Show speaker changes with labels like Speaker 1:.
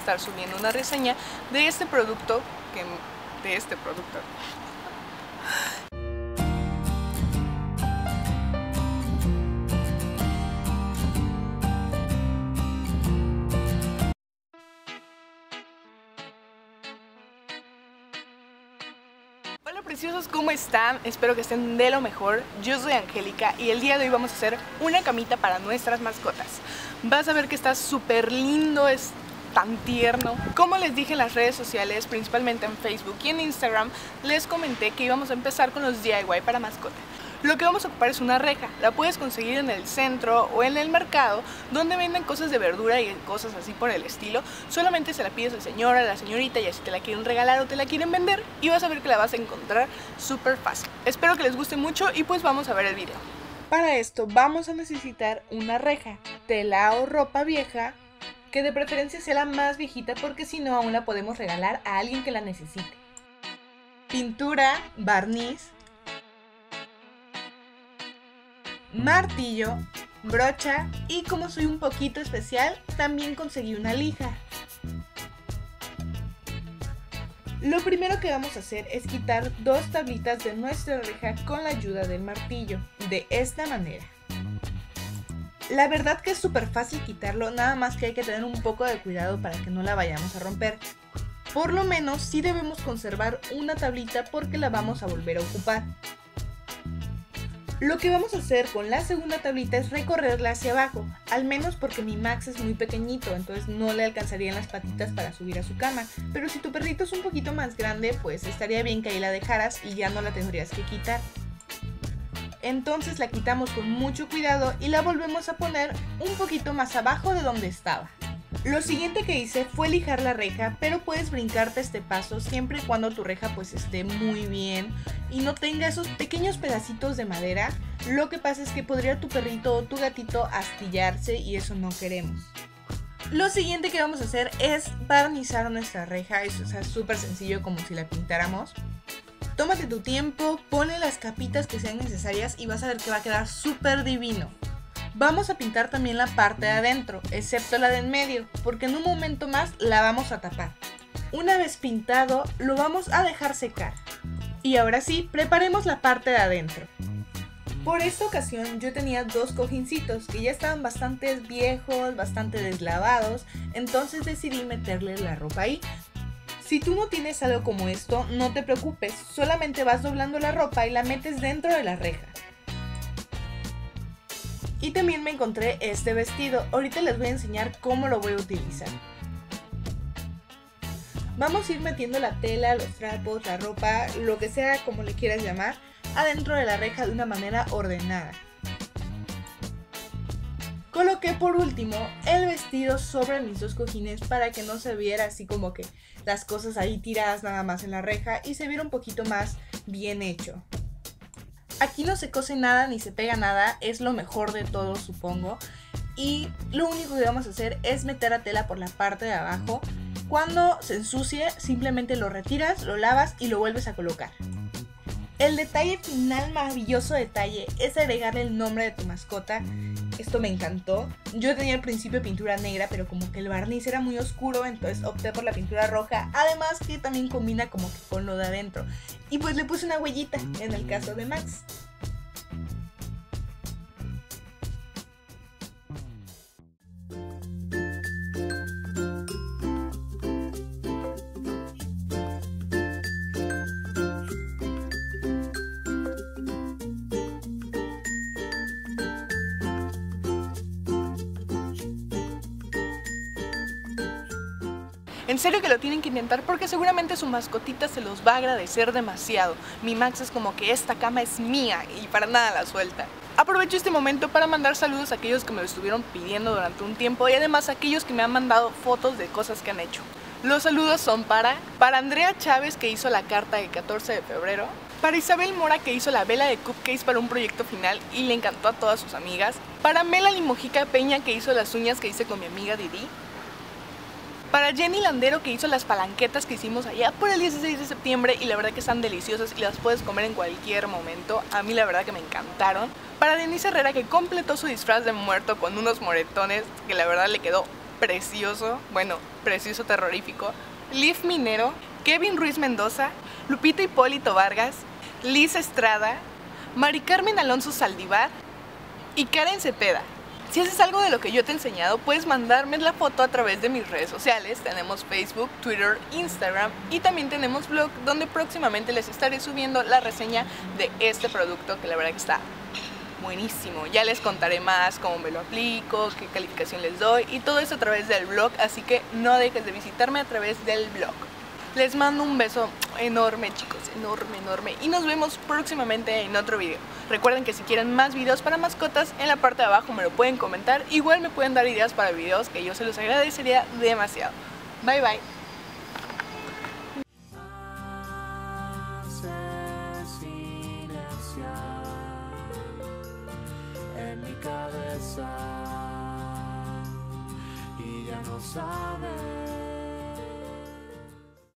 Speaker 1: estar subiendo una reseña de este producto, que, de este producto. Hola preciosos, ¿cómo están? Espero que estén de lo mejor. Yo soy Angélica y el día de hoy vamos a hacer una camita para nuestras mascotas. Vas a ver que está súper lindo, es tan tierno. Como les dije en las redes sociales, principalmente en Facebook y en Instagram, les comenté que íbamos a empezar con los DIY para mascotas. Lo que vamos a ocupar es una reja. La puedes conseguir en el centro o en el mercado, donde venden cosas de verdura y cosas así por el estilo. Solamente se la pides al señor, a la señorita, y así te la quieren regalar o te la quieren vender, y vas a ver que la vas a encontrar súper fácil. Espero que les guste mucho y pues vamos a ver el video. Para esto vamos a necesitar una reja, tela o ropa vieja, que de preferencia sea la más viejita porque si no aún la podemos regalar a alguien que la necesite. Pintura, barniz, martillo, brocha y como soy un poquito especial, también conseguí una lija. Lo primero que vamos a hacer es quitar dos tablitas de nuestra reja con la ayuda del martillo, de esta manera. La verdad que es súper fácil quitarlo, nada más que hay que tener un poco de cuidado para que no la vayamos a romper. Por lo menos sí debemos conservar una tablita porque la vamos a volver a ocupar. Lo que vamos a hacer con la segunda tablita es recorrerla hacia abajo, al menos porque mi Max es muy pequeñito, entonces no le alcanzarían las patitas para subir a su cama. Pero si tu perrito es un poquito más grande, pues estaría bien que ahí la dejaras y ya no la tendrías que quitar. Entonces la quitamos con mucho cuidado y la volvemos a poner un poquito más abajo de donde estaba. Lo siguiente que hice fue lijar la reja, pero puedes brincarte este paso siempre y cuando tu reja pues esté muy bien y no tenga esos pequeños pedacitos de madera. Lo que pasa es que podría tu perrito o tu gatito astillarse y eso no queremos. Lo siguiente que vamos a hacer es barnizar nuestra reja, eso es súper sencillo como si la pintáramos. Tómate tu tiempo, ponle las capitas que sean necesarias y vas a ver que va a quedar súper divino. Vamos a pintar también la parte de adentro, excepto la de en medio, porque en un momento más la vamos a tapar. Una vez pintado, lo vamos a dejar secar. Y ahora sí, preparemos la parte de adentro. Por esta ocasión yo tenía dos cojincitos que ya estaban bastante viejos, bastante deslavados, entonces decidí meterle la ropa ahí. Si tú no tienes algo como esto, no te preocupes, solamente vas doblando la ropa y la metes dentro de la reja. Y también me encontré este vestido. Ahorita les voy a enseñar cómo lo voy a utilizar. Vamos a ir metiendo la tela, los trapos, la ropa, lo que sea como le quieras llamar, adentro de la reja de una manera ordenada. Coloqué por último el vestido sobre mis dos cojines para que no se viera así como que las cosas ahí tiradas nada más en la reja y se viera un poquito más bien hecho. Aquí no se cose nada ni se pega nada, es lo mejor de todo supongo. Y lo único que vamos a hacer es meter la tela por la parte de abajo. Cuando se ensucie, simplemente lo retiras, lo lavas y lo vuelves a colocar. El detalle final, maravilloso detalle, es agregarle el nombre de tu mascota. Esto me encantó. Yo tenía al principio pintura negra, pero como que el barniz era muy oscuro, entonces opté por la pintura roja. Además que también combina como que con lo de adentro. Y pues le puse una huellita en el caso de Max. En serio que lo tienen que intentar porque seguramente su mascotita se los va a agradecer demasiado. Mi Max es como que esta cama es mía y para nada la suelta. Aprovecho este momento para mandar saludos a aquellos que me lo estuvieron pidiendo durante un tiempo y además a aquellos que me han mandado fotos de cosas que han hecho. Los saludos son para, para Andrea Chávez que hizo la carta del 14 de febrero, para Isabel Mora que hizo la vela de cupcakes para un proyecto final y le encantó a todas sus amigas, para Melanie Mojica Peña que hizo las uñas que hice con mi amiga Didi, para Jenny Landero que hizo las palanquetas que hicimos allá por el 16 de septiembre y la verdad que están deliciosas y las puedes comer en cualquier momento. A mí la verdad que me encantaron. Para Denise Herrera que completó su disfraz de muerto con unos moretones que la verdad le quedó precioso, bueno, precioso terrorífico, Liv Minero, Kevin Ruiz Mendoza, Lupita Hipólito Vargas, Liz Estrada, Mari Carmen Alonso Saldivar y Karen Cepeda. Si haces algo de lo que yo te he enseñado, puedes mandarme la foto a través de mis redes sociales. Tenemos Facebook, Twitter, Instagram y también tenemos blog donde próximamente les estaré subiendo la reseña de este producto que la verdad que está buenísimo. Ya les contaré más cómo me lo aplico, qué calificación les doy y todo eso a través del blog, así que no dejes de visitarme a través del blog. Les mando un beso enorme, chicos, enorme, enorme. Y nos vemos próximamente en otro video. Recuerden que si quieren más videos para mascotas, en la parte de abajo me lo pueden comentar. Igual me pueden dar ideas para videos, que yo se los agradecería demasiado. Bye, bye. cabeza y ya no sabes.